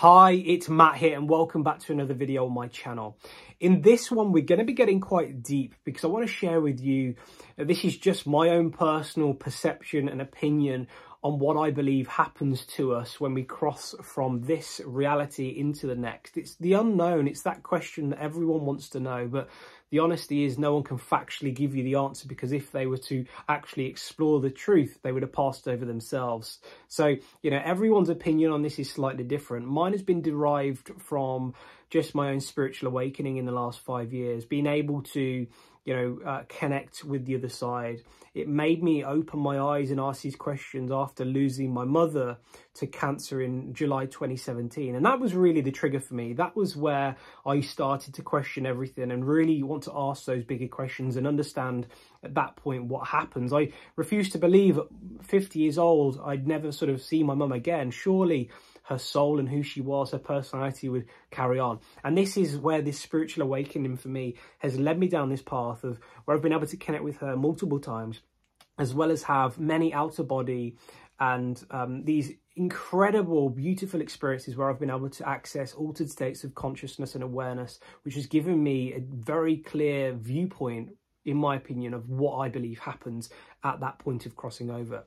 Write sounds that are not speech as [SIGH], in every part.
Hi, it's Matt here and welcome back to another video on my channel. In this one, we're going to be getting quite deep because I want to share with you, this is just my own personal perception and opinion on what I believe happens to us when we cross from this reality into the next. It's the unknown. It's that question that everyone wants to know, but the honesty is no one can factually give you the answer because if they were to actually explore the truth, they would have passed over themselves. So, you know, everyone's opinion on this is slightly different. Mine has been derived from just my own spiritual awakening in the last five years, being able to you know, uh, connect with the other side. It made me open my eyes and ask these questions after losing my mother to cancer in July 2017. And that was really the trigger for me. That was where I started to question everything and really want to ask those bigger questions and understand at that point what happens. I refused to believe at 50 years old I'd never sort of see my mum again. Surely her soul and who she was, her personality would carry on. And this is where this spiritual awakening for me has led me down this path of where I've been able to connect with her multiple times, as well as have many outer body and um, these incredible, beautiful experiences where I've been able to access altered states of consciousness and awareness, which has given me a very clear viewpoint in my opinion, of what I believe happens at that point of crossing over.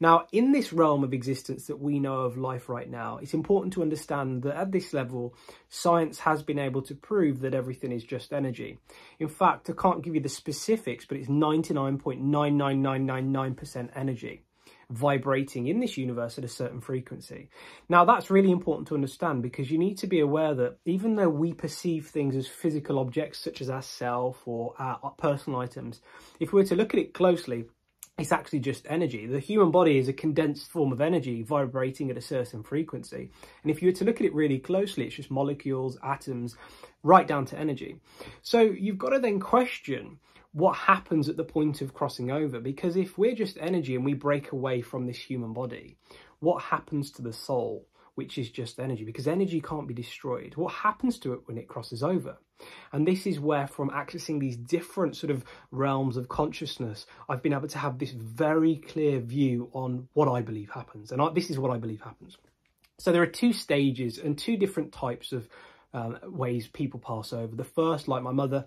Now, in this realm of existence that we know of life right now, it's important to understand that at this level, science has been able to prove that everything is just energy. In fact, I can't give you the specifics, but it's 99.99999% energy vibrating in this universe at a certain frequency. Now, that's really important to understand because you need to be aware that even though we perceive things as physical objects, such as ourself or our personal items, if we were to look at it closely, it's actually just energy. The human body is a condensed form of energy vibrating at a certain frequency. And if you were to look at it really closely, it's just molecules, atoms, right down to energy. So you've got to then question what happens at the point of crossing over. Because if we're just energy and we break away from this human body what happens to the soul which is just energy? Because energy can't be destroyed. What happens to it when it crosses over? And this is where from accessing these different sort of realms of consciousness i've been able to have this very clear view on what i believe happens. And I, this is what i believe happens. So there are two stages and two different types of um, ways people pass over. The first, like my mother,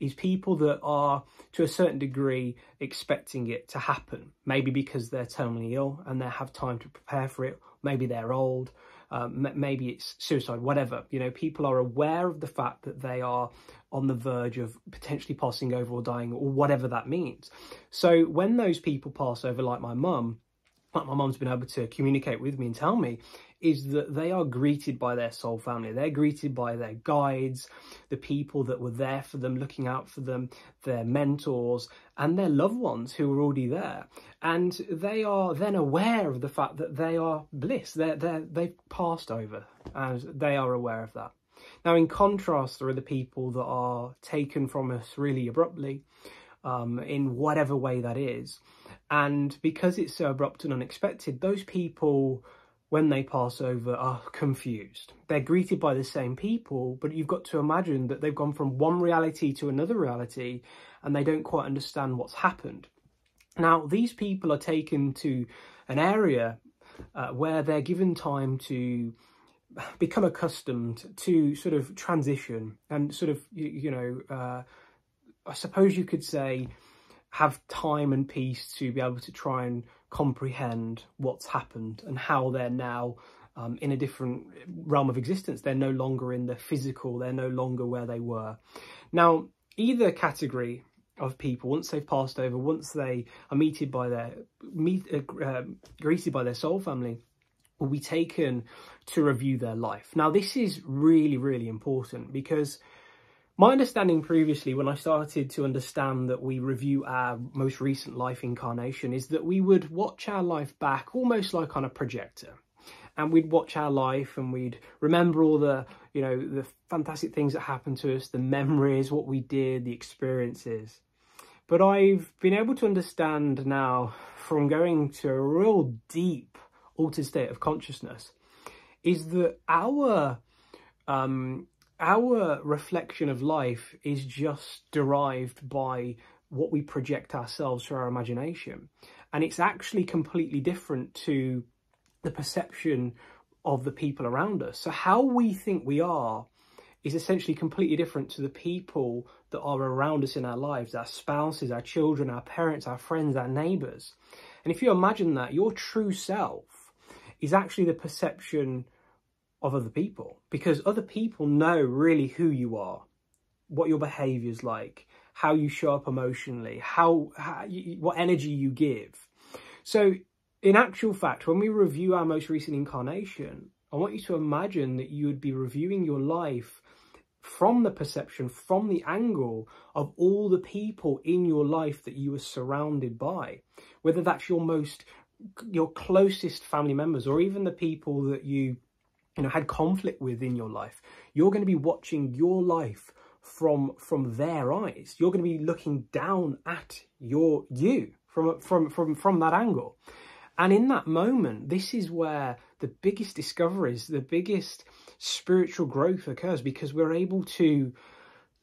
is people that are to a certain degree expecting it to happen. Maybe because they're terminally ill and they have time to prepare for it. Maybe they're old. Um, maybe it's suicide, whatever. You know, people are aware of the fact that they are on the verge of potentially passing over or dying or whatever that means. So when those people pass over, like my mum, like my mom's been able to communicate with me and tell me, is that they are greeted by their soul family. They're greeted by their guides, the people that were there for them, looking out for them, their mentors, and their loved ones who were already there. And they are then aware of the fact that they are bliss. They're, they're, they've passed over, and they are aware of that. Now, in contrast, there are the people that are taken from us really abruptly, um, in whatever way that is. And because it's so abrupt and unexpected, those people when they pass over are confused. They're greeted by the same people, but you've got to imagine that they've gone from one reality to another reality and they don't quite understand what's happened. Now, these people are taken to an area uh, where they're given time to become accustomed to sort of transition and sort of, you, you know, uh, I suppose you could say have time and peace to be able to try and comprehend what's happened and how they're now um, in a different realm of existence. They're no longer in the physical, they're no longer where they were. Now, either category of people, once they've passed over, once they are meted by their, meet, uh, uh, greeted by their soul family, will be taken to review their life. Now, this is really, really important because my understanding previously, when I started to understand that we review our most recent life incarnation, is that we would watch our life back almost like on a projector. And we'd watch our life and we'd remember all the, you know, the fantastic things that happened to us, the memories, what we did, the experiences. But I've been able to understand now from going to a real deep altered state of consciousness is that our um, our reflection of life is just derived by what we project ourselves through our imagination. And it's actually completely different to the perception of the people around us. So how we think we are is essentially completely different to the people that are around us in our lives, our spouses, our children, our parents, our friends, our neighbours. And if you imagine that, your true self is actually the perception of other people because other people know really who you are, what your behaviour is like, how you show up emotionally, how, how what energy you give. So in actual fact, when we review our most recent incarnation, I want you to imagine that you would be reviewing your life from the perception, from the angle of all the people in your life that you were surrounded by, whether that's your most, your closest family members or even the people that you, you know, had conflict with in your life. You're going to be watching your life from from their eyes. You're going to be looking down at your you from from from from that angle. And in that moment, this is where the biggest discoveries, the biggest spiritual growth occurs because we're able to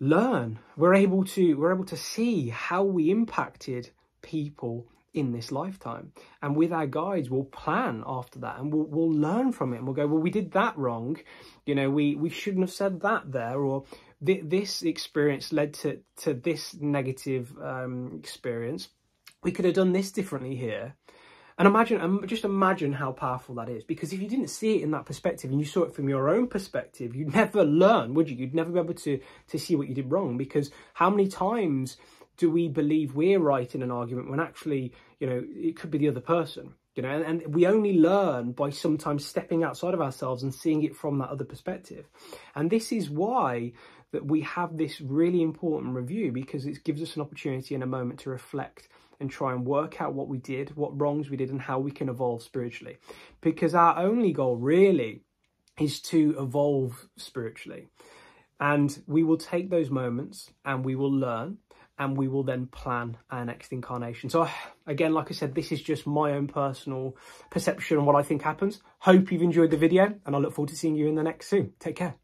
learn we're able to we're able to see how we impacted people in this lifetime and with our guides we'll plan after that and we'll, we'll learn from it and we'll go well we did that wrong you know we we shouldn't have said that there or th- this experience led to to this negative um, experience we could have done this differently here and imagine, um, just imagine how powerful that is. Because if you didn't see it in that perspective and you saw it from your own perspective, you'd [LAUGHS] never learn, would you? You'd never be able to, to see what you did wrong. Because how many times do we believe we're right in an argument when actually, you know, it could be the other person? You know, and, and we only learn by sometimes stepping outside of ourselves and seeing it from that other perspective. And this is why that we have this really important review because it gives us an opportunity in a moment to reflect and try and work out what we did, what wrongs we did, and how we can evolve spiritually. Because our only goal really is to evolve spiritually. And we will take those moments and we will learn and we will then plan our next incarnation. So again, like I said, this is just my own personal perception on what I think happens. Hope you've enjoyed the video and I look forward to seeing you in the next soon. Take care.